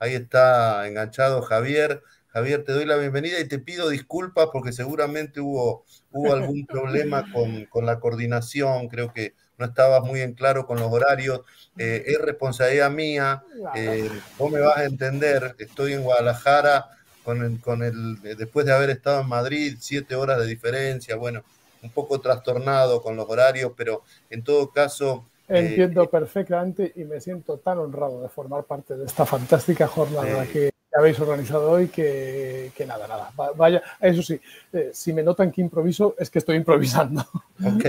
Ahí está enganchado Javier. Javier, te doy la bienvenida y te pido disculpas porque seguramente hubo, hubo algún problema con, la coordinación, creo que no estabas muy en claro con los horarios. Eh, es responsabilidad mía, eh, vos me vas a entender, estoy en Guadalajara con el, con el, después de haber estado en Madrid, siete horas de diferencia, bueno, un poco trastornado con los horarios, pero en todo caso... Entiendo eh, perfectamente y me siento tan honrado de formar parte de esta fantástica jornada que habéis organizado hoy que, nada, nada. Vaya, eso sí, eh, si me notan que improviso, es que estoy improvisando. Ok.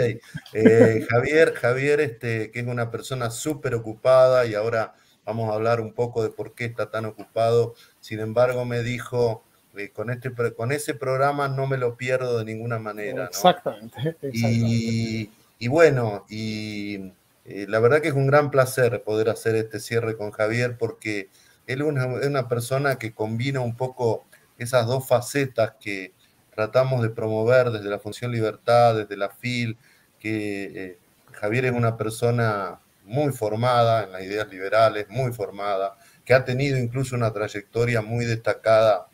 Eh, Javier, Javier, este, que es una persona súper ocupada y ahora vamos a hablar un poco de por qué está tan ocupado. Sin embargo, me dijo, eh, con, este, con ese programa no me lo pierdo de ninguna manera. Exactamente. Y, y, bueno, y la verdad que es un gran placer poder hacer este cierre con Javier porque él es una, persona que combina un poco esas dos facetas que tratamos de promover desde la Función Libertad, desde la FIL, que eh, Javier es una persona muy formada en las ideas liberales, muy formada, que ha tenido incluso una trayectoria muy destacada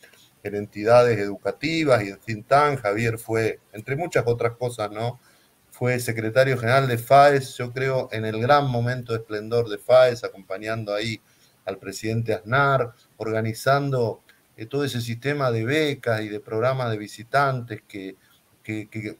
en entidades educativas y en Cintan. Javier fue, entre muchas otras cosas, ¿no? Fue secretario general de FAES, yo creo, en el gran momento de esplendor de FAES, acompañando ahí al presidente Aznar, organizando eh, todo ese sistema de becas y de programas de visitantes que,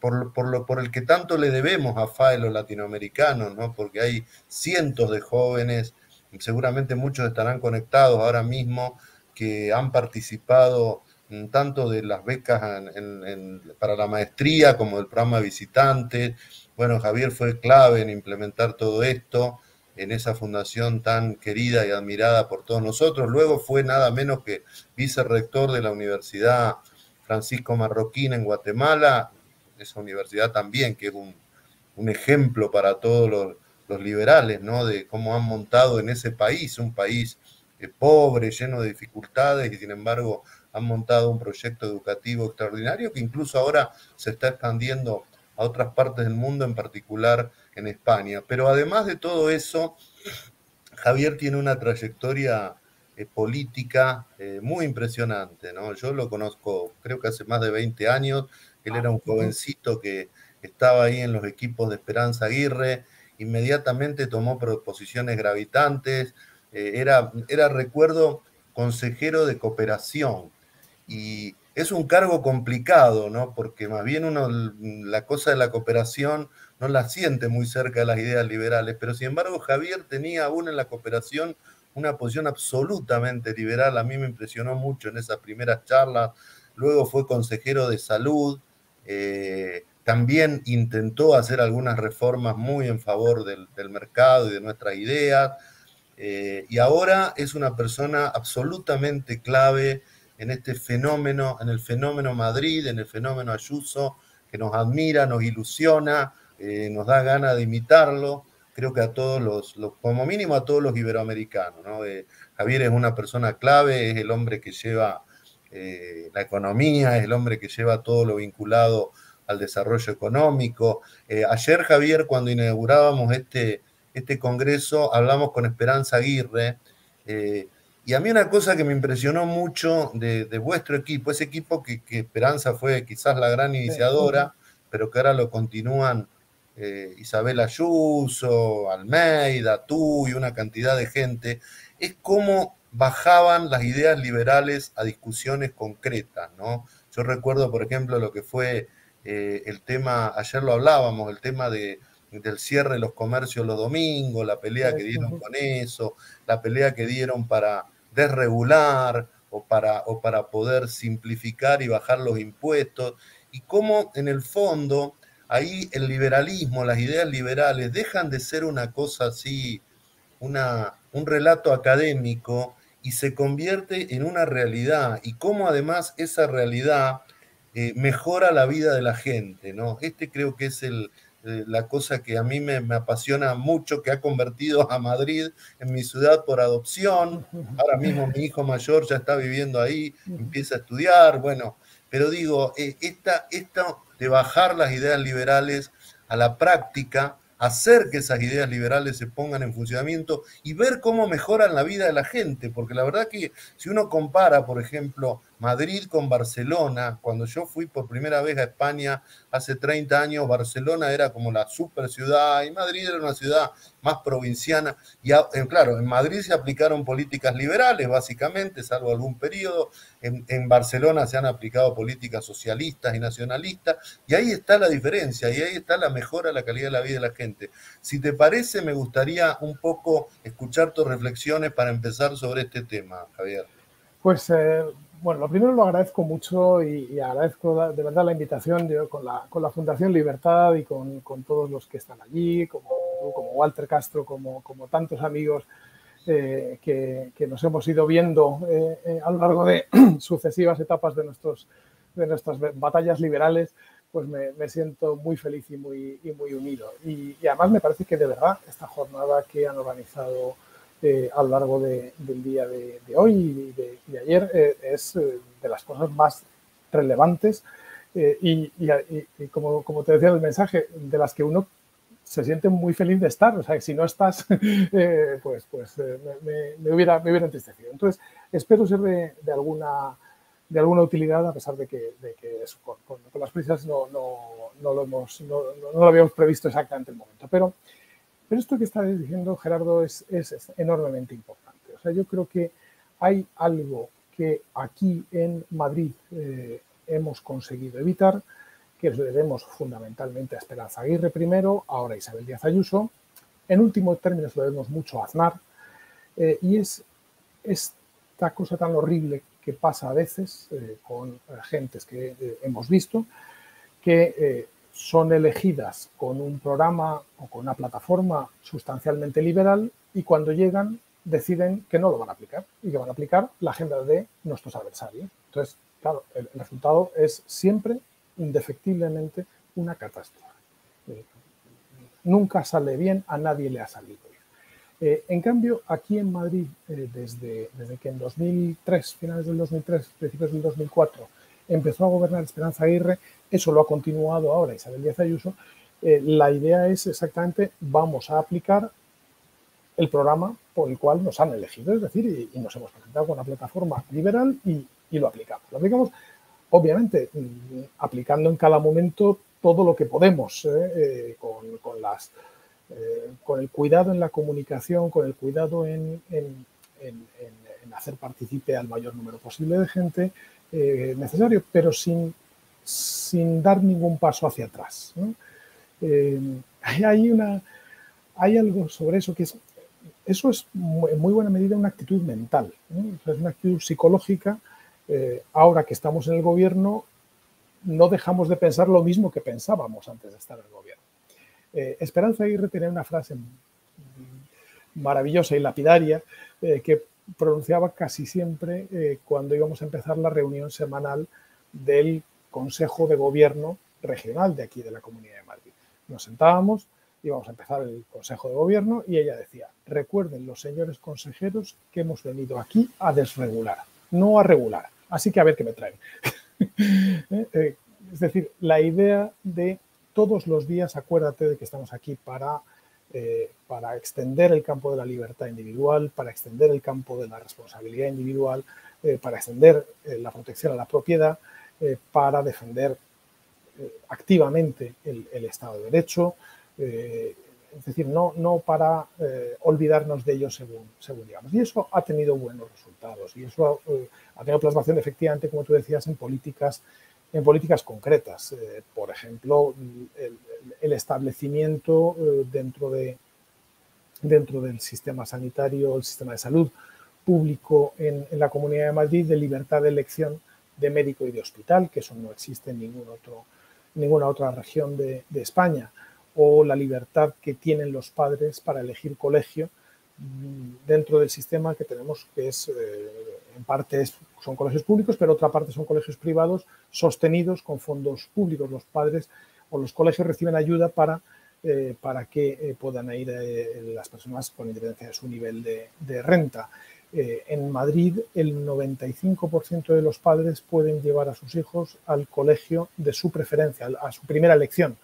por, el que tanto le debemos a FAE los latinoamericanos, ¿no? porque hay cientos de jóvenes, seguramente muchos estarán conectados ahora mismo, que han participado tanto de las becas para la maestría como del programa de visitantes. Bueno, Javier fue clave en implementar todo esto en esa fundación tan querida y admirada por todos nosotros. Luego fue nada menos que vicerrector de la Universidad Francisco Marroquín en Guatemala, esa universidad también que es un, ejemplo para todos los, liberales, ¿no? De cómo han montado en ese país, un país eh, pobre, lleno de dificultades, y sin embargo han montado un proyecto educativo extraordinario que incluso ahora se está expandiendo a otras partes del mundo, en particular en España. Pero además de todo eso, Javier tiene una trayectoria eh, política eh, muy impresionante, ¿no? Yo lo conozco, creo que hace más de 20 años, él era un jovencito que estaba ahí en los equipos de Esperanza Aguirre, inmediatamente tomó posiciones gravitantes, eh, era, era, recuerdo, consejero de cooperación y es un cargo complicado, ¿no? Porque más bien uno, la cosa de la cooperación no la siente muy cerca de las ideas liberales, pero sin embargo Javier tenía aún en la cooperación una posición absolutamente liberal. A mí me impresionó mucho en esas primeras charlas. Luego fue consejero de salud. Eh, también intentó hacer algunas reformas muy en favor del, mercado y de nuestras ideas. Eh, y ahora es una persona absolutamente clave en este fenómeno, en el fenómeno Madrid, en el fenómeno Ayuso, que nos admira, nos ilusiona, eh, nos da ganas de imitarlo, creo que a todos los, como mínimo a todos los iberoamericanos. Eh, Javier es una persona clave, es el hombre que lleva eh, la economía, es el hombre que lleva todo lo vinculado al desarrollo económico. ayer, Javier, cuando inaugurábamos este, este congreso, hablamos con Esperanza Aguirre. Y a mí una cosa que me impresionó mucho de, vuestro equipo, ese equipo que, que, Esperanza fue quizás la gran iniciadora, pero que ahora lo continúan eh, Isabel Ayuso, Almeida, tú y una cantidad de gente, es cómo bajaban las ideas liberales a discusiones concretas, ¿no? Yo recuerdo, por ejemplo, lo que fue eh, el tema, ayer lo hablábamos, el tema de, del cierre de los comercios los domingos, la pelea que dieron con eso, la pelea que dieron para desregular o para, o para poder simplificar y bajar los impuestos, y cómo en el fondo ahí el liberalismo, las ideas liberales dejan de ser una cosa así, una, un relato académico y se convierte en una realidad y cómo además esa realidad eh, mejora la vida de la gente, ¿no? Este creo que es el, eh, la cosa que a mí me, me, apasiona mucho, que ha convertido a Madrid en mi ciudad por adopción. Ahora mismo mi hijo mayor ya está viviendo ahí, empieza a estudiar, bueno, pero digo, eh, esta, esta de bajar las ideas liberales a la práctica, hacer que esas ideas liberales se pongan en funcionamiento y ver cómo mejoran la vida de la gente, porque la verdad que si uno compara, por ejemplo, Madrid con Barcelona, cuando yo fui por primera vez a España hace 30 años, Barcelona era como la super ciudad y Madrid era una ciudad más provinciana. Y claro, en Madrid se aplicaron políticas liberales, básicamente, salvo algún periodo. En, en, Barcelona se han aplicado políticas socialistas y nacionalistas. Y ahí está la diferencia, y ahí está la mejora de la calidad de la vida de la gente. Si te parece, me gustaría un poco escuchar tus reflexiones para empezar sobre este tema, Javier. Pues eh, bueno, lo primero lo agradezco mucho y, agradezco de verdad la invitación con, la, con, la, Fundación Libertad y con, con, todos los que están allí, como, como Walter Castro, como, como tantos amigos eh, que, que, nos hemos ido viendo eh, eh, a lo largo de sucesivas etapas de, nuestros, de nuestras batallas liberales, pues me, me siento muy feliz y muy, y muy unido. Y, y además me parece que de verdad esta jornada que han organizado eh, a lo largo del día de, hoy y de, ayer eh, es eh, de las cosas más relevantes y, como, como, te decía el mensaje, de las que uno se siente muy feliz de estar. O sea, que si no estás, pues, pues me, hubiera, me hubiera entristecido. Entonces, espero ser de, alguna de alguna utilidad a pesar de que, de que con, las prisas no, no, no, lo hemos, no, lo habíamos previsto exactamente el momento. Pero pero esto que está diciendo Gerardo es, es, enormemente importante. O sea, yo creo que hay algo que aquí en Madrid eh, hemos conseguido evitar, que debemos fundamentalmente a Esperanza Aguirre primero, ahora a Isabel Díaz Ayuso, en últimos términos lo debemos mucho a Aznar, eh, y es esta cosa tan horrible que pasa a veces eh, con gentes que hemos visto, que son elegidas con un programa o con una plataforma sustancialmente liberal y cuando llegan deciden que no lo van a aplicar y que van a aplicar la agenda de nuestros adversarios. Entonces, claro, el, resultado es siempre, indefectiblemente, una catástrofe. Eh, nunca sale bien, a nadie le ha salido bien. Eh, en cambio, aquí en Madrid, eh, desde, desde que en 2003, finales del 2003, principios del 2004, empezó a gobernar Esperanza Aguirre, eso lo ha continuado ahora Isabel Díaz Ayuso. Eh, la idea es exactamente, vamos a aplicar el programa por el cual nos han elegido, es decir, y, nos hemos presentado con una plataforma liberal y, lo aplicamos. Lo aplicamos, obviamente, mm, aplicando en cada momento todo lo que podemos, eh, eh, con, con el cuidado en la comunicación, con el cuidado en, hacer partícipe al mayor número posible de gente necesario, pero sin sin dar ningún paso hacia atrás. Eh, hay, una, hay algo sobre eso que es, eso es en muy buena medida una actitud mental, es una actitud psicológica. Eh, ahora que estamos en el gobierno, no dejamos de pensar lo mismo que pensábamos antes de estar en el gobierno. Eh, Esperanza Aguirre tenía una frase maravillosa y lapidaria que pronunciaba casi siempre cuando íbamos a empezar la reunión semanal del Consejo de Gobierno regional de aquí de la Comunidad de Madrid. Nos sentábamos, íbamos a empezar el Consejo de Gobierno y ella decía, recuerden los señores consejeros que hemos venido aquí a desregular, no a regular. Así que a ver qué me traen. Eh, eh, es decir, la idea de todos los días, acuérdate de que estamos aquí para, eh, para extender el campo de la libertad individual, para extender el campo de la responsabilidad individual, para extender la protección a la propiedad, eh, para defender eh, activamente el, Estado de Derecho, eh, es decir, no, no para olvidarnos de según, según digamos. Y eso ha tenido buenos resultados y eso ha, tenido plasmación efectivamente, como tú decías, en políticas, en políticas concretas. por ejemplo, el, establecimiento dentro, de, dentro del sistema sanitario, el sistema de salud público en, la Comunidad de Madrid de libertad de elección de médico y de hospital, que eso no existe en ningún otro, ninguna otra región de, España, o la libertad que tienen los padres para elegir colegio mm, dentro del sistema que tenemos, que es, eh, en parte son colegios públicos, pero otra parte son colegios privados sostenidos con fondos públicos. Los padres o los colegios reciben ayuda para, eh, para que eh, puedan ir las personas con independencia de su nivel de renta. Eh, en Madrid el 95% de los padres pueden llevar a sus hijos al colegio de su preferencia, a su primera elección.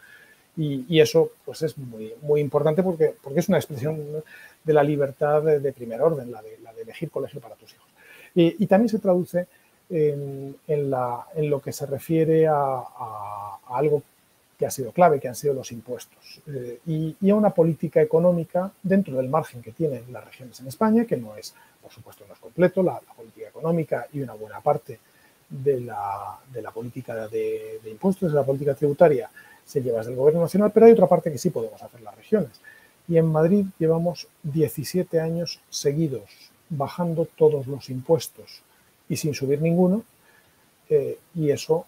Y, eso pues es muy, muy importante porque, porque es una expresión de la libertad de, primer orden, la de, la de, elegir colegio para tus hijos. Y, también se traduce en, lo que se refiere a, algo que ha sido clave, que han sido los impuestos, eh, y, a una política económica dentro del margen que tienen las regiones en España, que no es, por supuesto, no es completo, la, política económica y una buena parte de la, de la política de, de, impuestos, de la política tributaria, se lleva desde el Gobierno Nacional, pero hay otra parte que sí podemos hacer las regiones. Y en Madrid llevamos 17 años seguidos bajando todos los impuestos y sin subir ninguno, eh, y eso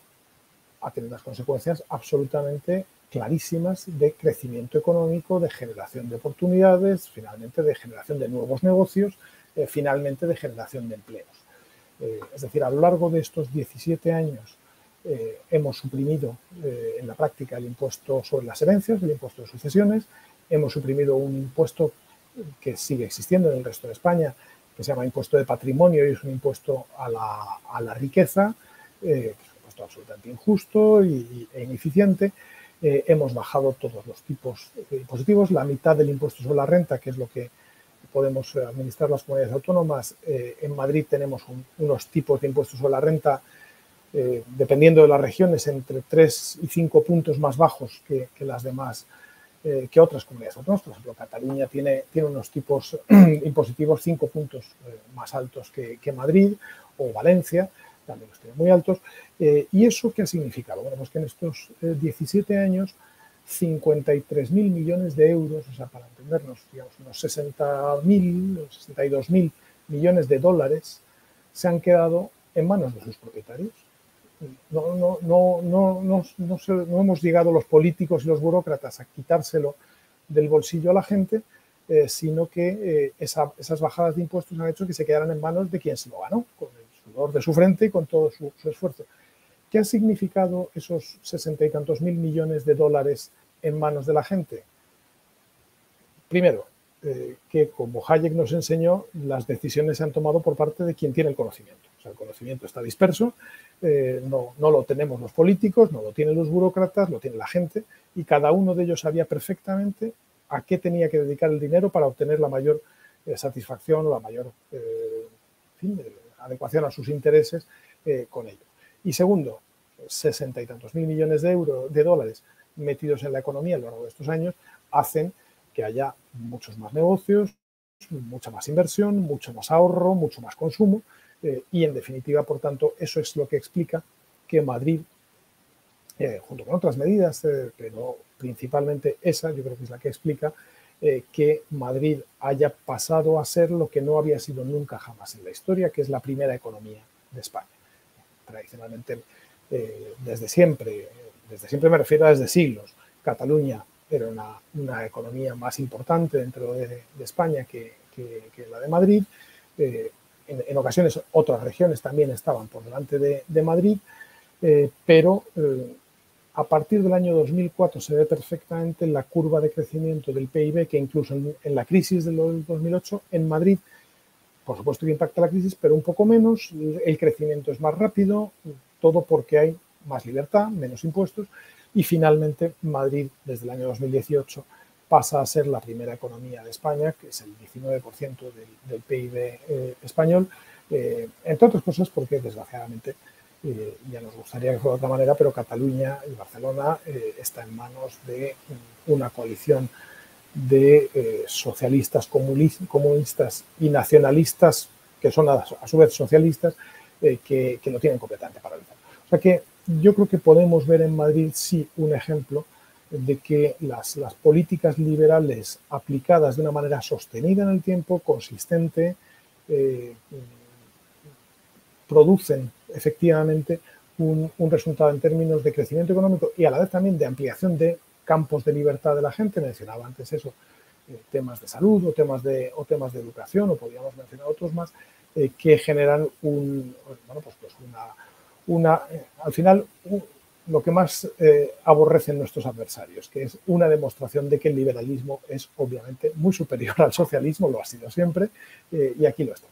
ha tenido unas consecuencias absolutamente clarísimas de crecimiento económico, de generación de oportunidades, finalmente de generación de nuevos negocios, eh, finalmente de generación de empleos. Eh, es decir, a lo largo de estos 17 años hemos suprimido en la práctica el impuesto sobre las herencias, el impuesto de sucesiones, hemos suprimido un impuesto que sigue existiendo en el resto de España, que se llama impuesto de patrimonio y es un impuesto a la, a la riqueza, absolutamente injusto y, e ineficiente. Eh, hemos bajado todos los tipos impositivos, la mitad del impuesto sobre la renta, que es lo que podemos administrar las comunidades autónomas. Eh, en Madrid tenemos unos tipos de impuestos sobre la renta, eh, dependiendo de las regiones, entre 3 y 5 puntos más bajos que, las demás, que otras comunidades. Por ejemplo, Cataluña tiene, tiene unos tipos impositivos 5 puntos más altos que, Madrid o Valencia también los tiene muy altos. Eh, ¿Y eso qué ha significado? Bueno, pues que en estos 17 eh, años, 53.000 millones de euros, o sea, para entendernos, digamos, unos 60.000 62.000 millones de dólares se han quedado en manos de sus propietarios. No, no, no, no, no, no, hemos llegado los políticos y los burócratas a quitárselo del bolsillo a la gente, eh, sino que esas bajadas de impuestos han hecho que se quedaran en manos de quien se lo ganó, con de su frente y con todo su, esfuerzo. ¿Qué ha significado esos sesenta y tantos mil millones de dólares en manos de la gente? Primero, eh, que como Hayek nos enseñó, las decisiones se han tomado por parte de quien tiene el conocimiento. O sea, el conocimiento está disperso, eh, no, no, lo tenemos los políticos, no lo tienen los burócratas, lo tiene la gente, y cada uno de ellos sabía perfectamente a qué tenía que dedicar el dinero para obtener la mayor eh, satisfacción o la mayor adecuación a sus intereses con ello. Y segundo, sesenta y tantos mil millones de euros, de dólares metidos en la economía a lo largo de estos años, hacen que haya muchos más negocios, mucha más inversión, mucho más ahorro, mucho más consumo eh, y en definitiva, por tanto, eso es lo que explica que Madrid, eh, junto con otras medidas, pero principalmente esa, yo creo que es la que explica eh, que Madrid haya pasado a ser lo que no había sido nunca jamás en la historia, que es la primera economía de España. Tradicionalmente, eh, desde siempre, desde siempre me refiero a desde siglos, Cataluña era una, economía más importante dentro de, España que, la de Madrid. Eh, en, ocasiones otras regiones también estaban por delante de, Madrid, pero a partir del año 2004 se ve perfectamente la curva de crecimiento del PIB que incluso en, la crisis del 2008 en Madrid, por supuesto que impacta la crisis, pero un poco menos, el crecimiento es más rápido, todo porque hay más libertad, menos impuestos y finalmente Madrid desde el año 2018 pasa a ser la primera economía de España, que es el 19% del, PIB eh, español, eh, entre otras cosas porque desgraciadamente eh, ya nos gustaría que fuera de otra manera, pero Cataluña y Barcelona eh, está en manos de una coalición de socialistas, comunistas y nacionalistas, que son a, su vez socialistas, que, lo tienen completamente paralizado. O sea que yo creo que podemos ver en Madrid sí un ejemplo de que las, políticas liberales aplicadas de una manera sostenida en el tiempo, consistente, producen efectivamente un, resultado en términos de crecimiento económico y a la vez también de ampliación de campos de libertad de la gente. Mencionaba antes eso, eh, temas de salud o temas de, o temas de educación, o podríamos mencionar otros más, eh, que generan un, bueno, pues, pues una, una eh, al final, lo que más aborrecen nuestros adversarios, que es una demostración de que el liberalismo es obviamente muy superior al socialismo, lo ha sido siempre, y aquí lo está.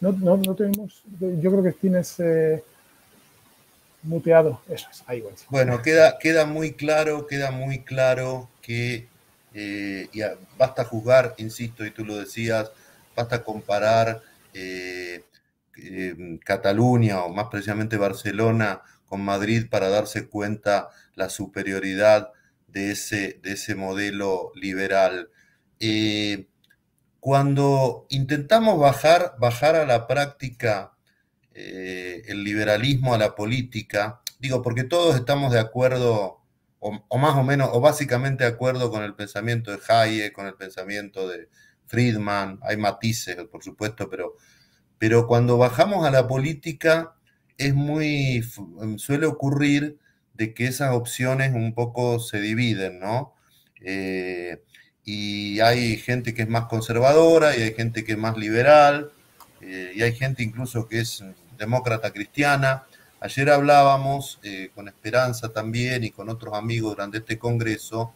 No, no, no tenemos, yo creo que tienes eh, muteado, eso es, ahí voy. Bueno, queda, queda muy claro, queda muy claro que eh, basta juzgar, insisto, y tú lo decías, basta comparar eh, Cataluña o más precisamente Barcelona con Madrid para darse cuenta la superioridad de ese, de ese modelo liberal. Cuando intentamos bajar, bajar a la práctica eh, el liberalismo a la política, digo, porque todos estamos de acuerdo, o, más o menos, o básicamente de acuerdo con el pensamiento de Hayek, con el pensamiento de Friedman, hay matices, por supuesto, pero, pero cuando bajamos a la política es muy, suele ocurrir de que esas opciones un poco se dividen, ¿no? Eh, y hay gente que es más conservadora y hay gente que es más liberal eh, y hay gente incluso que es demócrata cristiana. Ayer hablábamos eh, con Esperanza también y con otros amigos durante este congreso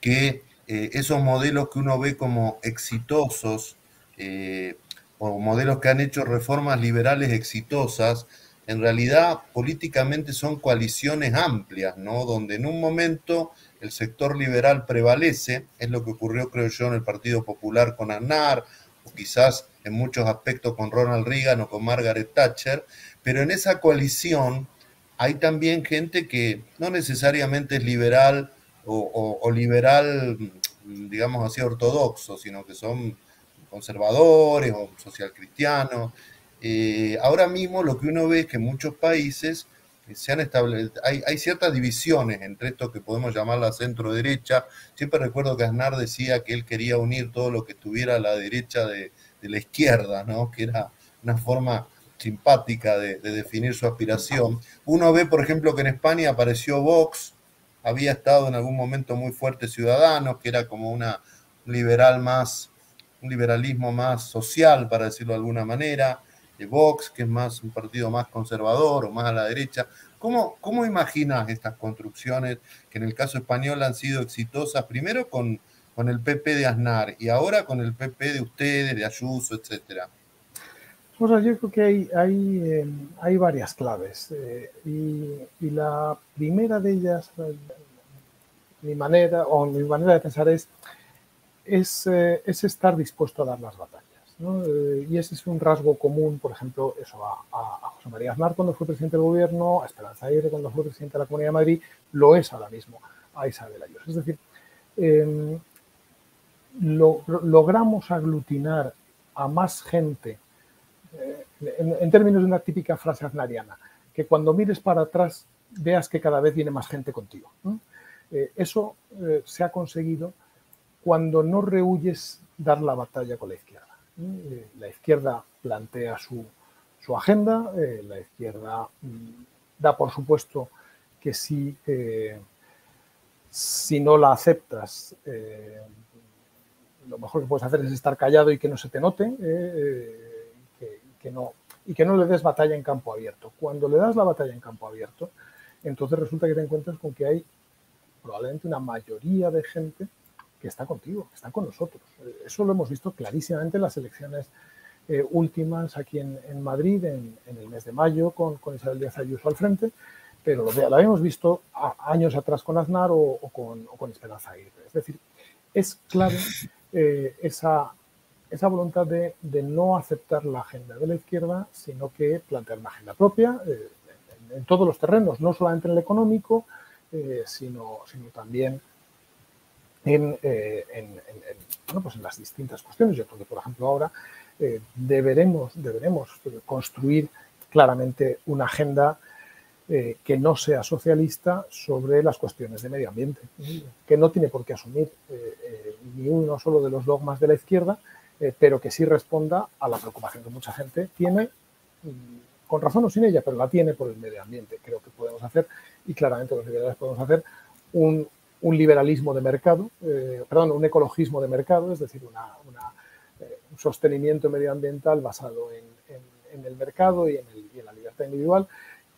que eh, esos modelos que uno ve como exitosos o modelos que han hecho reformas liberales exitosas, en realidad políticamente son coaliciones amplias, ¿no? Donde en un momento el sector liberal prevalece, es lo que ocurrió, creo yo, en el Partido Popular con Aznar, o quizás en muchos aspectos con Ronald Reagan o con Margaret Thatcher, pero en esa coalición hay también gente que no necesariamente es liberal o, liberal, digamos así, ortodoxo, sino que son conservadores o socialcristianos. Eh, ahora mismo lo que uno ve es que en muchos países se han hay, hay, ciertas divisiones entre esto que podemos llamar la centro-derecha. Siempre recuerdo que Aznar decía que él quería unir todo lo que estuviera a la derecha de, la izquierda, ¿no? que era una forma simpática de, definir su aspiración. Uno ve, por ejemplo, que en España apareció Vox, había estado en algún momento muy fuerte Ciudadanos, que era como una liberal más, un liberalismo más social, para decirlo de alguna manera de Vox, que es más un partido más conservador o más a la derecha. ¿Cómo, cómo imaginas estas construcciones que en el caso español han sido exitosas, primero con, con el PP de Aznar y ahora con el PP de ustedes, de Ayuso, etcétera? yo creo que hay, hay, eh, hay varias claves eh, y, la primera de ellas, eh, mi manera o mi manera de pensar es, es, es estar dispuesto a dar las batallas. Eh, y ese es un rasgo común, por ejemplo, eso a, José María Aznar cuando fue presidente del gobierno, a Esperanza Aguirre cuando fue presidente de la Comunidad de Madrid, lo es ahora mismo a Isabel Ayuso. Es decir, logramos aglutinar a más gente, eh, en, términos de una típica frase aznariana, que cuando mires para atrás veas que cada vez viene más gente contigo. Eh, eso se ha conseguido cuando no rehuyes dar la batalla con la izquierda. Eh, la izquierda plantea su, agenda, eh, la izquierda mm, da por supuesto que si, eh, si no la aceptas, lo mejor que puedes hacer es estar callado y que no se te note, que, no, y que no le des batalla en campo abierto. Cuando le das la batalla en campo abierto, entonces resulta que te encuentras con que hay probablemente una mayoría de gente que está contigo, que está con nosotros. Eso lo hemos visto clarísimamente en las elecciones eh, últimas aquí en, Madrid en, el mes de mayo con, Isabel Díaz Ayuso al frente, pero lo, lo habíamos visto años atrás con Aznar o, con, Esperanza Aguirre. Es decir, es clave eh, esa, esa voluntad de, no aceptar la agenda de la izquierda, sino que plantear una agenda propia eh, en, todos los terrenos, no solamente en el económico, sino, sino también eh, en, pues en, las distintas cuestiones. Yo creo que, por ejemplo, ahora eh, deberemos, deberemos construir claramente una agenda eh, que no sea socialista sobre las cuestiones de medio ambiente, que no tiene por qué asumir ni uno solo de los dogmas de la izquierda, pero que sí responda a la preocupación que mucha gente tiene, mm, con razón o sin ella, pero la tiene por el medio ambiente. Creo que podemos hacer, y claramente los liberales podemos hacer, un, un liberalismo de mercado, eh, perdón, un ecologismo de mercado, es decir, eh, un sostenimiento medioambiental basado en, el mercado y en, la libertad individual,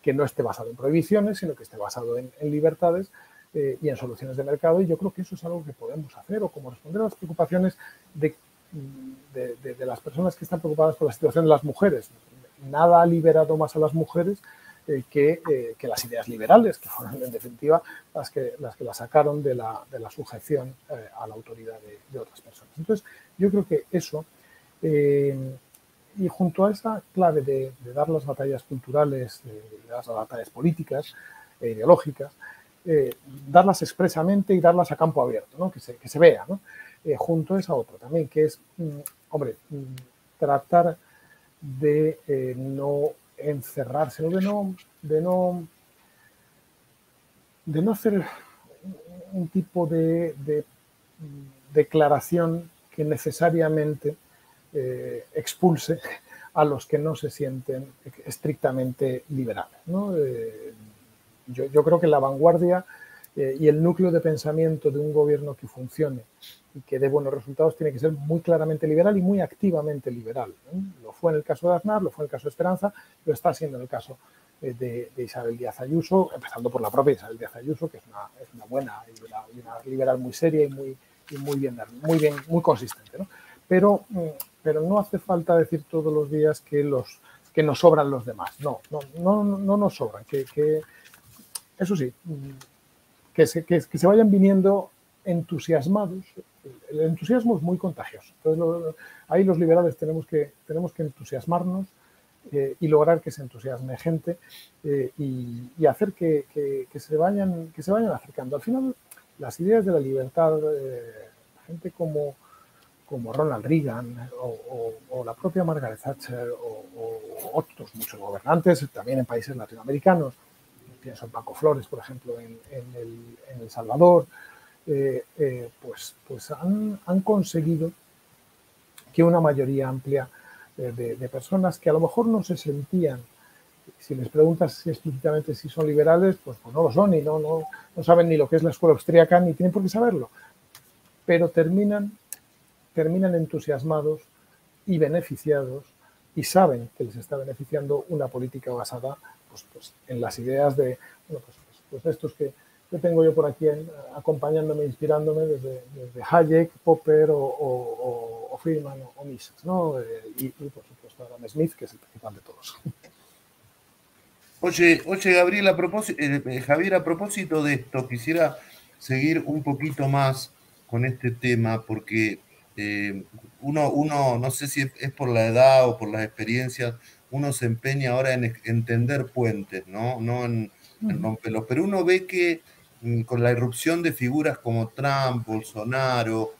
que no esté basado en prohibiciones, sino que esté basado en, libertades eh, y en soluciones de mercado. Y yo creo que eso es algo que podemos hacer o como responder a las preocupaciones de las personas que están preocupadas por la situación de las mujeres. Nada ha liberado más a las mujeres eh, que, que, las ideas liberales, que fueron en definitiva las que las, que la sacaron de la sujeción a la autoridad de, otras personas. Entonces, yo creo que eso, y junto a esa clave de, dar las batallas culturales, de, las batallas políticas e ideológicas, eh, darlas expresamente y darlas a campo abierto, que, se, que se vea, eh, junto a esa otra también, que es, mm, hombre, mm, tratar de eh, no encerrarse de no, de no, de no hacer un tipo de, de mm, declaración que necesariamente expulse a los que no se sienten estrictamente liberales. Yo, creo que la vanguardia eh, y el núcleo de pensamiento de un gobierno que funcione y que dé buenos resultados tiene que ser muy claramente liberal y muy activamente liberal. Lo fue en el caso de Aznar, lo fue en el caso de Esperanza, lo está siendo en el caso eh, de, Isabel Díaz Ayuso, empezando por la propia Isabel Díaz Ayuso, que es una, buena y una, liberal muy seria y muy, muy bien, muy bien, muy consistente. Pero, mm, pero no hace falta decir todos los días que los que nos sobran los demás. No, no, no, no nos sobran. Que, que, eso sí, que se, que, se vayan viniendo entusiasmados. El entusiasmo es muy contagioso. Entonces, ahí los liberales tenemos que, tenemos que entusiasmarnos eh, y lograr que se entusiasme gente eh, y, hacer que, que, se vayan, que se vayan acercando. Al final, las ideas de la libertad, eh, gente como, como Ronald Reagan o, la propia Margaret Thatcher o, otros muchos gobernantes, también en países latinoamericanos, pienso en Paco Flores, por ejemplo, en, El, Salvador, eh, eh, pues, pues han, conseguido que una mayoría amplia de, personas que a lo mejor no se sentían, si les preguntas explícitamente si son liberales, pues, pues no lo son y no, no saben ni lo que es la escuela austríaca ni tienen por qué saberlo, pero terminan, terminan entusiasmados y beneficiados y saben que les está beneficiando una política basada pues, pues, en las ideas de bueno, pues, pues, estos que, tengo yo por aquí acompañándome, inspirándome desde, Hayek, Popper o, Friedman o, Mises, ¿no? Eh, y, por supuesto Adam Smith, que es el principal de todos. Oye, oye Gabriel, a propósito, eh, eh, Javier, a propósito de esto, quisiera seguir un poquito más con este tema, porque uno, uno, no sé si es por la edad o por las experiencias, uno se empeña ahora en entender puentes, ¿no? No en, romperlos. Pero uno ve que mm, con la irrupción de figuras como Trump, Bolsonaro,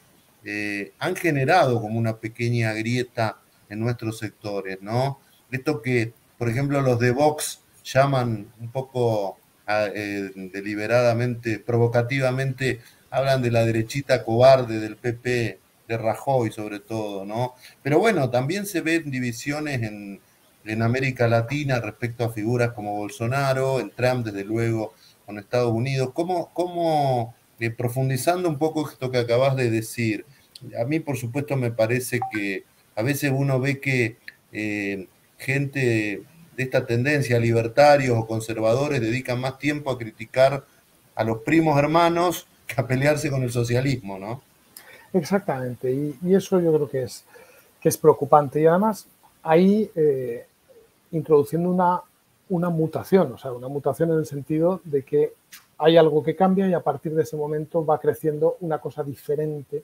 eh, han generado como una pequeña grieta en nuestros sectores, ¿no? Esto que, por ejemplo, los de Vox llaman un poco eh, deliberadamente, provocativamente, hablan de la derechita cobarde del PP, de Rajoy sobre todo, ¿no? Pero bueno, también se ven divisiones en, en América Latina respecto a figuras como Bolsonaro, en Trump, desde luego, con Estados Unidos. ¿Cómo, cómo eh, profundizando un poco esto que acabas de decir, a mí por supuesto me parece que a veces uno ve que eh, gente de esta tendencia, libertarios o conservadores, dedican más tiempo a criticar a los primos hermanos que a pelearse con el socialismo, ¿no? Exactamente, y, eso yo creo que es, que es preocupante. Y además, ahí eh, introduciendo una, una mutación, o sea, una mutación en el sentido de que hay algo que cambia y a partir de ese momento va creciendo una cosa diferente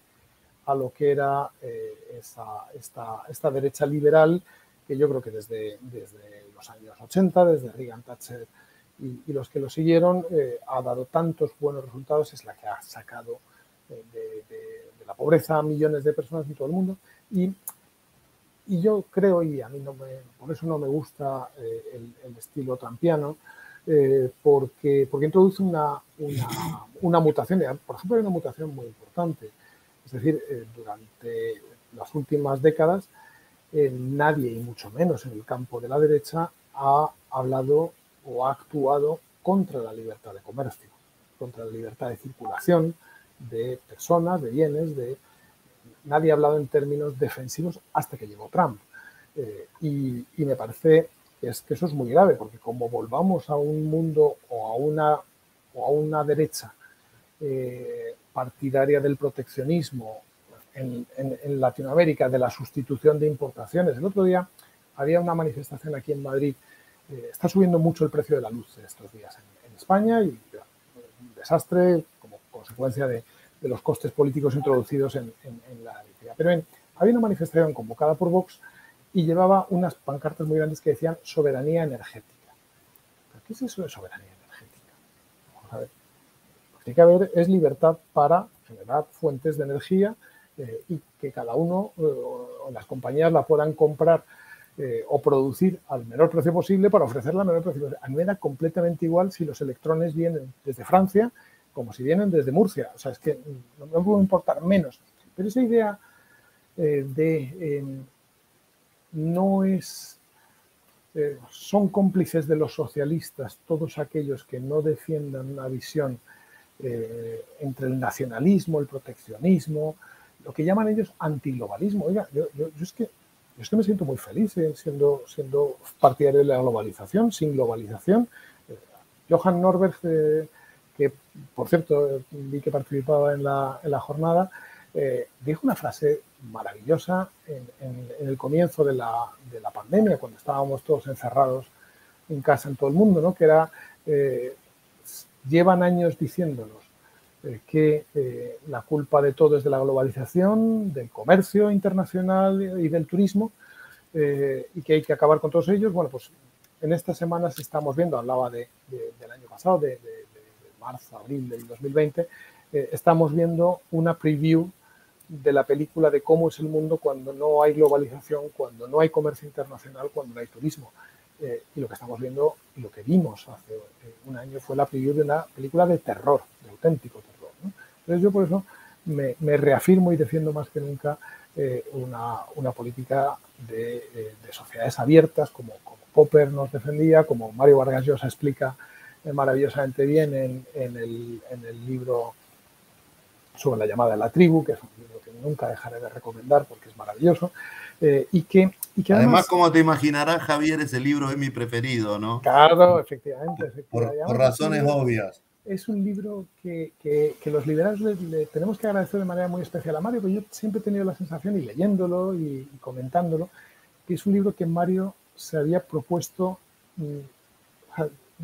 a lo que era eh, esta, esta, derecha liberal, que yo creo que desde, desde los años 80, desde Reagan, Thatcher y, los que lo siguieron, eh, ha dado tantos buenos resultados, es la que ha sacado de, la pobreza a millones de personas en todo el mundo. Y y yo creo, y a mí no me, por eso no me gusta eh, el, estilo trampiano, eh, porque, porque introduce una, una, mutación, por ejemplo, hay una mutación muy importante. Es decir, eh, durante las últimas décadas, nadie, y mucho menos en el campo de la derecha, ha hablado o ha actuado contra la libertad de comercio, contra la libertad de circulación de personas, de bienes, de nadie ha hablado en términos defensivos hasta que llegó Trump. Eh, y, me parece que, es, que eso es muy grave, porque como volvamos a un mundo o a una, o a una derecha eh, partidaria del proteccionismo, en, Latinoamérica de la sustitución de importaciones. El otro día había una manifestación aquí en Madrid. Eh, está subiendo mucho el precio de la luz estos días en, España y un desastre como consecuencia de, los costes políticos introducidos en, la electricidad. Pero había una manifestación convocada por Vox y llevaba unas pancartas muy grandes que decían soberanía energética. ¿Qué es eso de soberanía energética? Vamos a ver. Lo que tiene que haber es libertad para generar fuentes de energía eh, y que cada uno eh, o las compañías la puedan comprar eh, o producir al menor precio posible para ofrecerla al menor precio posible. A mí me da completamente igual si los electrones vienen desde Francia como si vienen desde Murcia. O sea, es que no me puede importar menos. Pero esa idea de em, no es son cómplices de los socialistas todos aquellos que no defiendan una visión entre el nacionalismo, el proteccionismo, lo que llaman ellos antiglobalismo. Oiga, yo, es que, es que me siento muy feliz eh, siendo, siendo partidario de la globalización, sin globalización. Eh, Johan Norberg, eh, que por cierto vi que participaba en la, en la jornada, dijo una frase maravillosa en, el comienzo de la, de la, pandemia, cuando estábamos todos encerrados en casa en todo el mundo, ¿no? que era, llevan años diciéndonos eh, que eh, la culpa de todo es de la globalización, del comercio internacional y del turismo, eh, y que hay que acabar con todos ellos. Bueno, pues en estas semanas estamos viendo, hablaba de, del año pasado, de, marzo, abril del 2020, estamos viendo una preview de la película de cómo es el mundo cuando no hay globalización, cuando no hay comercio internacional, cuando no hay turismo. y lo que estamos viendo lo que vimos hace un año fue la preview de una película de terror, de auténtico terror. Entonces yo por eso me, reafirmo y defiendo más que nunca eh, una, política de, sociedades abiertas, como, Popper nos defendía, como Mario Vargas Llosa explica eh, maravillosamente bien en, el, libro sobre la llamada de la tribu, que es un libro que nunca dejaré de recomendar porque es maravilloso, eh, y, que, además, como te imaginarás, Javier, ese libro es mi preferido, ¿no? Claro, efectivamente. por razones obvias es un libro que, los liberales le, tenemos que agradecer de manera muy especial a Mario, porque yo siempre he tenido la sensación, y leyéndolo y, comentándolo, que es un libro que Mario se había propuesto. Mm,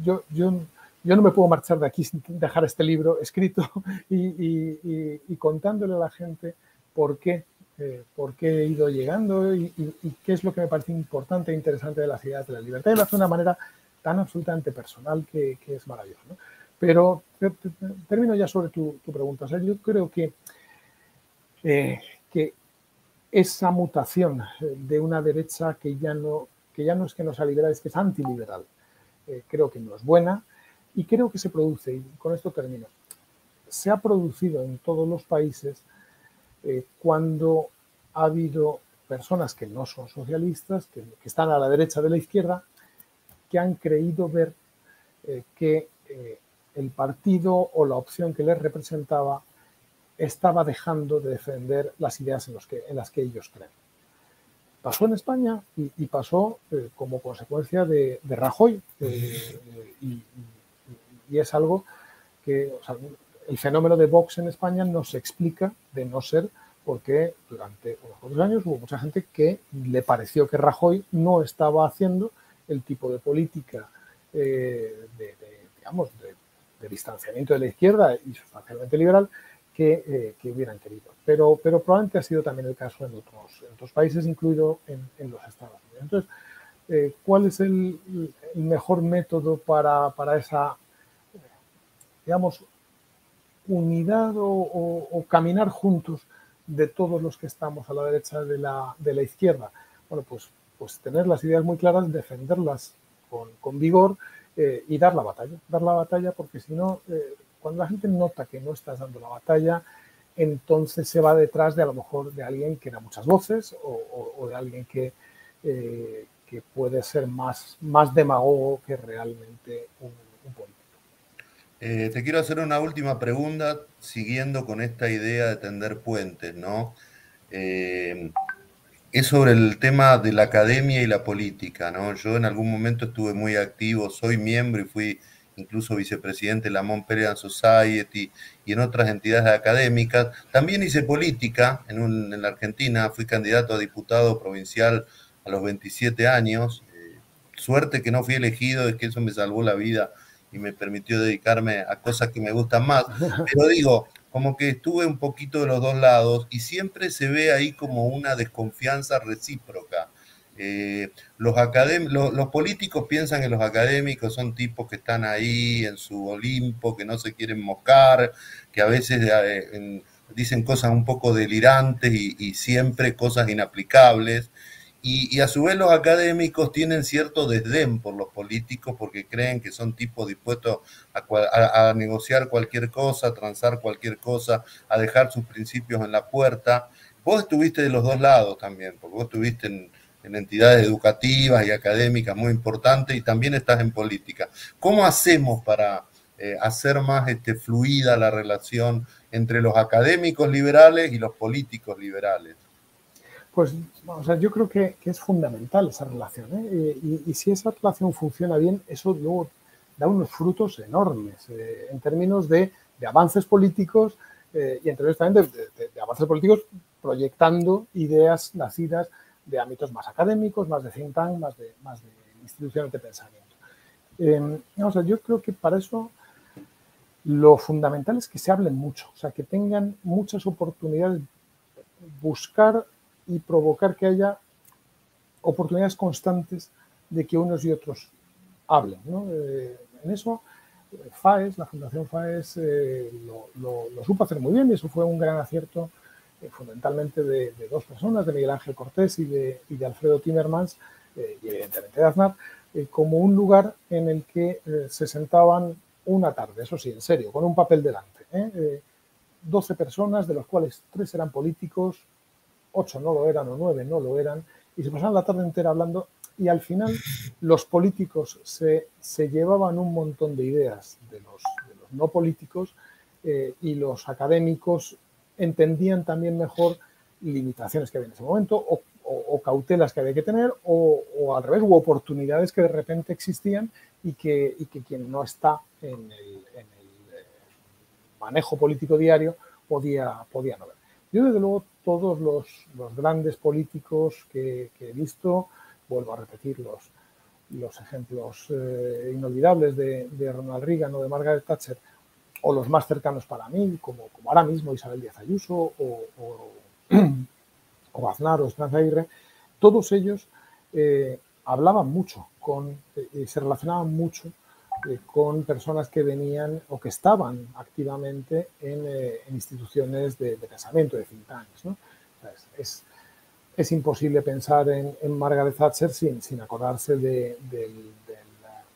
yo, yo, yo no me puedo marchar de aquí sin dejar este libro escrito y, contándole a la gente por qué, eh, por qué he ido llegando y, qué es lo que me parece importante e interesante de las ideas de la libertad. Y lo hace de una manera tan absolutamente personal que, es maravilloso. Pero termino ya sobre tu, pregunta. yo creo que, eh, que esa mutación de una derecha que ya no, que ya no es que no sea liberal, es que es antiliberal, eh, creo que no es buena y creo que se produce, y con esto termino, se ha producido en todos los países eh, cuando ha habido personas que no son socialistas, que, están a la derecha de la izquierda, que han creído ver que el partido o la opción que les representaba estaba dejando de defender las ideas en las que ellos creen. Pasó en España y, pasó eh, como consecuencia de, Rajoy eh, y, es algo que el fenómeno de Vox en España no se explica de no ser porque durante unos cuantos años hubo mucha gente que le pareció que Rajoy no estaba haciendo el tipo de política eh, de, digamos, de de distanciamiento de la izquierda y sustancialmente liberal que, eh, hubieran querido. Pero, pero probablemente ha sido también el caso en otros, otros países, incluido en, los Estados Unidos. Entonces, eh, ¿cuál es el, mejor método para, esa, digamos, unidad o, caminar juntos de todos los que estamos a la derecha de la, de la izquierda? Bueno, pues, pues tener las ideas muy claras, defenderlas con, con vigor eh, y dar la batalla, dar la batalla porque si no, eh, cuando la gente nota que no estás dando la batalla, entonces se va detrás de a lo mejor de alguien que da muchas voces o, de alguien que, eh, que puede ser más, más demagogo que realmente un, político. te quiero hacer una última pregunta siguiendo con esta idea de tender puentes, ¿no? es sobre el tema de la academia y la política, ¿no? Yo en algún momento estuve muy activo, soy miembro y fui incluso vicepresidente de la Montpellier Society y en otras entidades académicas. También hice política en, en la Argentina, fui candidato a diputado provincial a los 27 años. Eh, suerte que no fui elegido, es que eso me salvó la vida y me permitió dedicarme a cosas que me gustan más. Pero digo, como que estuve un poquito de los dos lados y siempre se ve ahí como una desconfianza recíproca. Eh, los, los, políticos piensan que los académicos son tipos que están ahí en su Olimpo, que no se quieren moscar, que a veces eh, dicen cosas un poco delirantes y siempre cosas inaplicables. Y, a su vez los académicos tienen cierto desdén por los políticos porque creen que son tipos dispuestos a, negociar cualquier cosa, a transar cualquier cosa, a dejar sus principios en la puerta. Vos estuviste de los dos lados también, porque vos estuviste en, entidades educativas y académicas muy importantes y también estás en política. ¿Cómo hacemos para eh, hacer más este, fluida la relación entre los académicos liberales y los políticos liberales? Pues o sea, yo creo que, es fundamental esa relación. ¿eh? Y, si esa relación funciona bien, eso luego da unos frutos enormes eh, en términos de, avances políticos eh, y en términos también de, avances políticos proyectando ideas nacidas de ámbitos más académicos, más de think tank, más de, más de instituciones de pensamiento. o sea, yo creo que para eso lo fundamental es que se hablen mucho, o sea, que tengan muchas oportunidades, buscar y provocar que haya oportunidades constantes de que unos y otros hablen. Eh, en eso, FAES, la Fundación FAES, eh, lo, supo hacer muy bien y eso fue un gran acierto eh, fundamentalmente de, dos personas, de Miguel Ángel Cortés y de, Alfredo Timmermans y evidentemente de Aznar, como un lugar en el que se sentaban una tarde, eso sí, en serio, con un papel delante. 12 personas, de los cuales tres eran políticos, ocho no lo eran o nueve no lo eran, y se pasaban la tarde entera hablando y al final los políticos se, llevaban un montón de ideas de los, no políticos eh, y los académicos entendían también mejor limitaciones que había en ese momento o, cautelas que había que tener o, al revés, oportunidades que de repente existían y que, quien no está en el, en el eh, manejo político diario podía, podía no ver. Yo desde luego todos los, grandes políticos que, he visto, vuelvo a repetir los, los ejemplos eh, inolvidables de, Ronald Reagan o de Margaret Thatcher, o los más cercanos para mí, como, como ahora mismo Isabel Díaz Ayuso o, o, Aznar o Esperanza Aguirre, todos ellos eh, hablaban mucho con, eh, se relacionaban mucho con personas que venían o que estaban activamente en, eh, instituciones de, pensamiento, de think tanks. Es, es, imposible pensar en, Margaret Thatcher sin, sin acordarse del,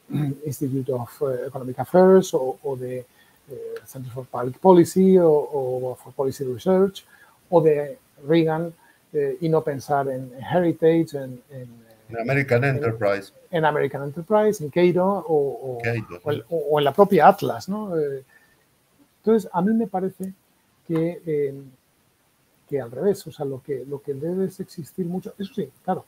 uh, Institute of Economic Affairs o, de eh, Center for Public Policy o, for Policy Research o de Reagan eh, y no pensar en Heritage, en en American Enterprise. En, American Enterprise, en Cairo o, o, en la propia Atlas. ¿no? Eh, entonces, a mí me parece que, eh, que al revés, o sea, lo que, lo que debe es existir mucho, eso sí, claro,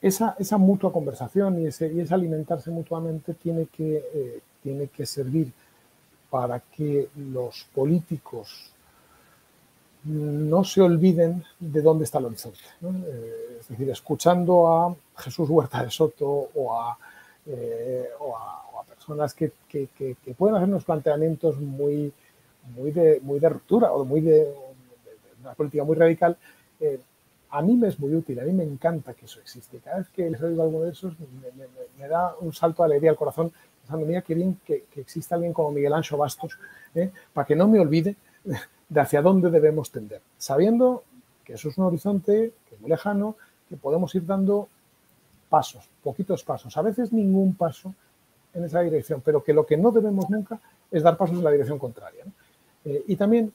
esa, esa mutua conversación y ese, y ese alimentarse mutuamente tiene que, eh, tiene que servir para que los políticos no se olviden de dónde está el horizonte. Eh, es decir, escuchando a Jesús Huerta de Soto o a, eh, personas que, pueden hacer unos planteamientos muy, de, ruptura o muy de, una política muy radical, eh, a mí me es muy útil, a mí me encanta que eso existe. Cada vez que les oigo algo de esos, me, da un salto de alegría al corazón, pensando, mira qué bien que, que exista alguien como Miguel Ancho Bastos, para que no me olvide de hacia dónde debemos tender, sabiendo que eso es un horizonte que muy lejano, que podemos ir dando pasos, poquitos pasos, a veces ningún paso en esa dirección, pero que lo que no debemos nunca es dar pasos en la dirección contraria. Eh, y también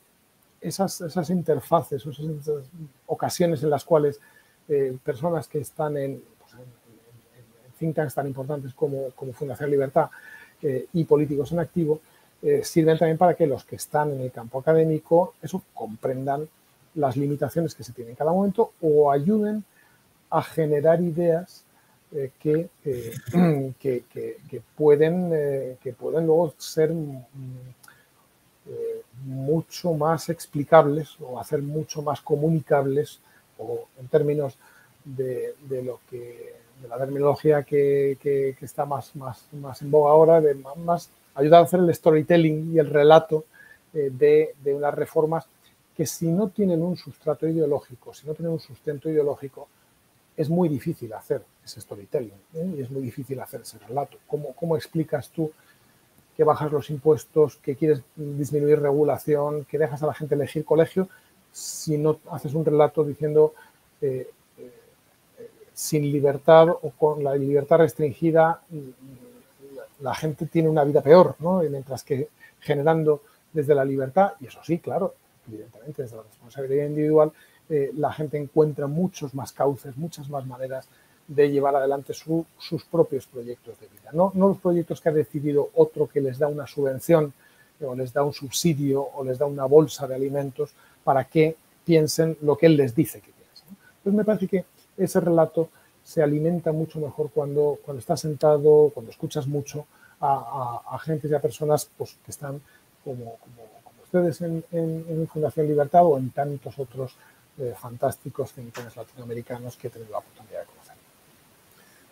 esas, esas interfaces, esas, ocasiones en las cuales eh, personas que están en, think tanks tan importantes como, como Fundación Libertad eh, y políticos en activo, eh, sirven también para que los que están en el campo académico eso comprendan las limitaciones que se tienen en cada momento o ayuden a generar ideas que, que, pueden, que pueden luego ser mm, mucho más explicables o hacer mucho más comunicables o en términos de, lo que de la terminología que, está más, más, más, en boga ahora, de más ayudar a hacer el storytelling y el relato eh, de, de, unas reformas que si no tienen un sustrato ideológico, si no tienen un sustento ideológico, es muy difícil hacer ese storytelling ¿eh? y es muy difícil hacer ese relato. ¿Cómo, ¿Cómo explicas tú que bajas los impuestos, que quieres disminuir regulación, que dejas a la gente elegir colegio, si no haces un relato diciendo eh, sin libertad o con la libertad restringida, la gente tiene una vida peor, ¿no? Y mientras que generando desde la libertad, y eso sí, claro, evidentemente desde la responsabilidad individual, eh, la gente encuentra muchos más cauces, muchas más maneras de llevar adelante sus propios proyectos de vida. No, no los proyectos que ha decidido otro que les da una subvención o les da un subsidio o les da una bolsa de alimentos para que piensen lo que él les dice que piensen. Entonces me parece que ese relato se alimenta mucho mejor cuando, cuando estás sentado, cuando escuchas mucho a, a, gente y a personas pues, que están como, ustedes en, Fundación Libertad o en tantos otros eh, fantásticos científicos latinoamericanos que he tenido la oportunidad de conocer.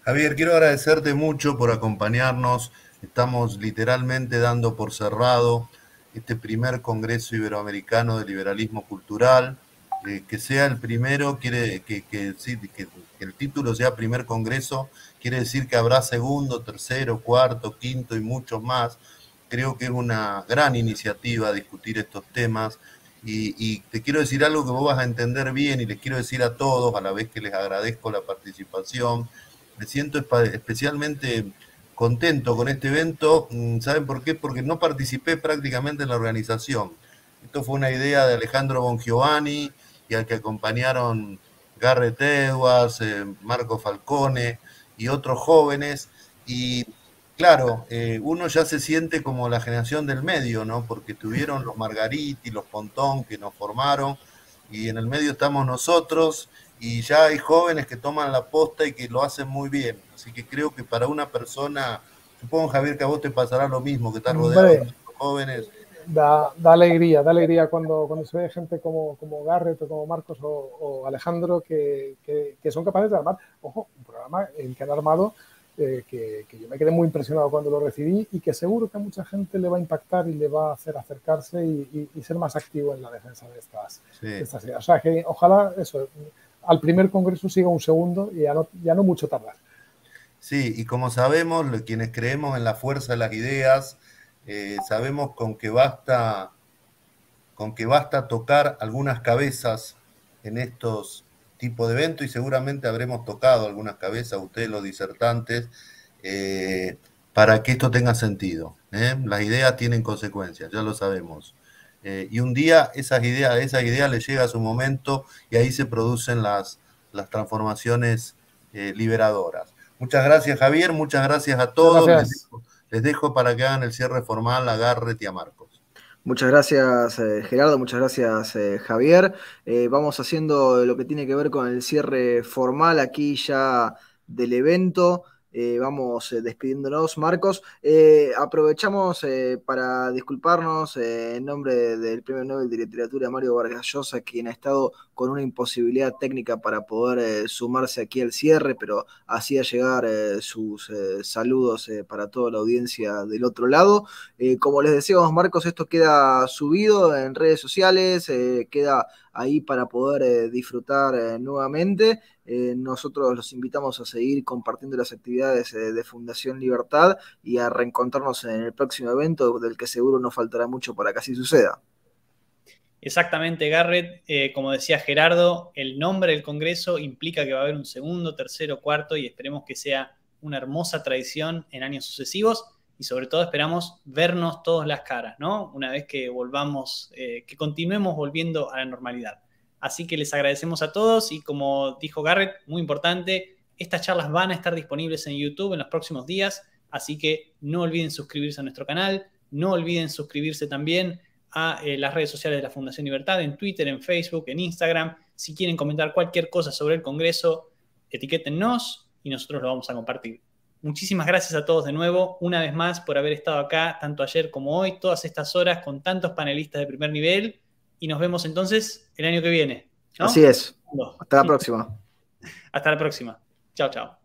Javier, quiero agradecerte mucho por acompañarnos. Estamos literalmente dando por cerrado este primer Congreso Iberoamericano de Liberalismo Cultural que sea el primero, quiere que, el título sea primer congreso, quiere decir que habrá segundo, tercero, cuarto, quinto y muchos más. Creo que es una gran iniciativa discutir estos temas y, y, te quiero decir algo que vos vas a entender bien y les quiero decir a todos, a la vez que les agradezco la participación. Me siento especialmente contento con este evento. Mm, ¿Saben por qué? Porque no participé prácticamente en la organización. Esto fue una idea de Alejandro Bongiovanni, y al que acompañaron Garrett Edwards, eh, Marco Falcone y otros jóvenes. Y claro, eh, uno ya se siente como la generación del medio, ¿no? Porque tuvieron los Margariti, los Pontón que nos formaron, y en el medio estamos nosotros, y ya hay jóvenes que toman la posta y que lo hacen muy bien. Así que creo que para una persona, supongo Javier que a vos te pasará lo mismo, que estás rodeado de jóvenes da, alegría, da alegría cuando, cuando se ve gente como, como Garrett o como Marcos o, Alejandro que, son capaces de armar, ojo, un programa el que han armado eh, que, yo me quedé muy impresionado cuando lo recibí y que seguro que a mucha gente le va a impactar y le va a hacer acercarse y, ser más activo en la defensa de estas, estas, ideas. O sea, que ojalá eso, al primer congreso siga un segundo y ya no, ya no mucho tardar. Sí, y como sabemos, quienes creemos en la fuerza de las ideas, eh, sabemos con que basta con que basta tocar algunas cabezas en estos tipos de eventos y seguramente habremos tocado algunas cabezas, ustedes los disertantes, eh, para que esto tenga sentido. ¿eh? Las ideas tienen consecuencias, ya lo sabemos. y un día esas ideas, esa idea le llega a su momento y ahí se producen las, las transformaciones liberadoras. Muchas gracias Javier, muchas gracias a todos. Les dejo para que hagan el cierre formal a Garrett y a Marcos. Muchas gracias eh, Gerardo, muchas gracias eh, Javier. Eh, vamos haciendo lo que tiene que ver con el cierre formal aquí ya del evento. Eh, vamos eh, despidiéndonos, Marcos. Eh, aprovechamos para disculparnos en nombre del Premio Nobel de Literatura Mario Vargas Llosa, quien ha estado con una imposibilidad técnica para poder sumarse aquí al cierre, pero hacía llegar sus saludos para toda la audiencia del otro lado. como les decíamos, Marcos, esto queda subido en redes sociales, queda ahí para poder disfrutar nuevamente. Eh, nosotros los invitamos a seguir compartiendo las actividades eh, de Fundación Libertad y a reencontrarnos en el próximo evento, del que seguro no faltará mucho para que así suceda. Exactamente, Garrett. Eh, como decía Gerardo, el nombre del Congreso implica que va a haber un segundo, tercero, cuarto y esperemos que sea una hermosa tradición en años sucesivos y sobre todo esperamos vernos todas las caras, ¿no? Una vez que volvamos, que continuemos volviendo a la normalidad. Así que les agradecemos a todos y como dijo Garrett, muy importante, estas charlas van a estar disponibles en YouTube en los próximos días, así que no olviden suscribirse a nuestro canal, no olviden suscribirse también a eh, las redes sociales de la Fundación Libertad, en Twitter, en Facebook, en Instagram. Si quieren comentar cualquier cosa sobre el Congreso, etiquétennos y nosotros lo vamos a compartir. Muchísimas gracias a todos de nuevo, una vez más, por haber estado acá, tanto ayer como hoy, todas estas horas con tantos panelistas de primer nivel. Y nos vemos entonces el año que viene. Así es. Hasta la próxima. Hasta la próxima. Chao, chao.